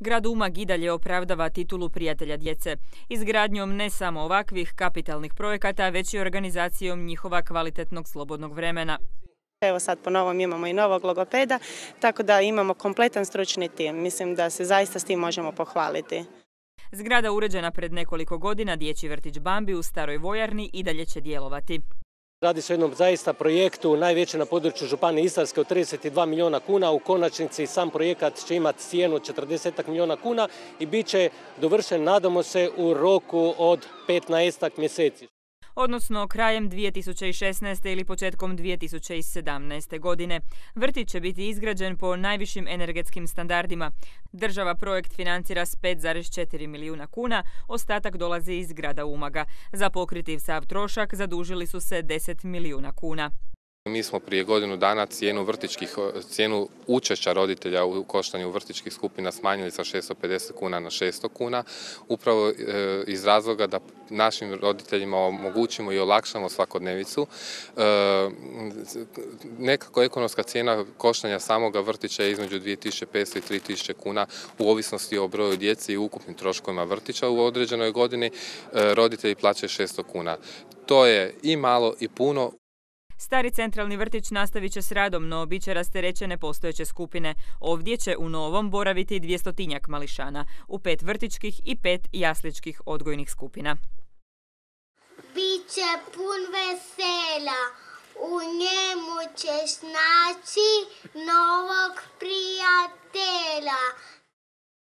Grad Umag i dalje opravdava titulu prijatelja djece, izgradnjom ne samo ovakvih kapitalnih projekata, već i organizacijom njihova kvalitetnog slobodnog vremena. Evo sad po novom imamo i novog logopeda, tako da imamo kompletan stručni tim. Mislim da se zaista s tim možemo pohvaliti. Zgrada uređena pred nekoliko godina, dječji vrtić Bambi u Staroj Vojarni i dalje će djelovati. Radi se o jednom zaista projektu najveće na području Županije Istarske od 32 milijuna kuna. U konačnici sam projekat će imati cijenu 40 milijuna kuna i bit će dovršen, nadamo se, u roku od 15 mjeseci odnosno krajem 2016. ili početkom 2017. godine. Vrtić će biti izgrađen po najvišim energetskim standardima. Država projekt financira s 5,4 milijuna kuna, ostatak dolazi iz grada Umaga. Za pokriti sav trošak zadužili su se 10 milijuna kuna. Mi smo prije godinu dana cijenu vrtičkih, cijenu učešća roditelja u koštanju vrtičkih skupina smanjili sa 650 kuna na 600 kuna, upravo e, iz razloga da našim roditeljima omogućimo i olakšamo svakodnevicu. E, nekako ekonomska cijena koštanja samoga vrtića je između 2500 i 3000 kuna u ovisnosti o broju djece i ukupnim troškovima vrtića u određenoj godini. E, roditelji plaćaju 600 kuna. To je i malo i puno. Stari centralni vrtić nastavit će s radom, no bit će rasterećene postojeće skupine. Ovdje će u novom boraviti dvijestotinjak mališana, u pet vrtičkih i pet jasličkih odgojnih skupina. Biće pun vesela, u njemu ćeš naći novog.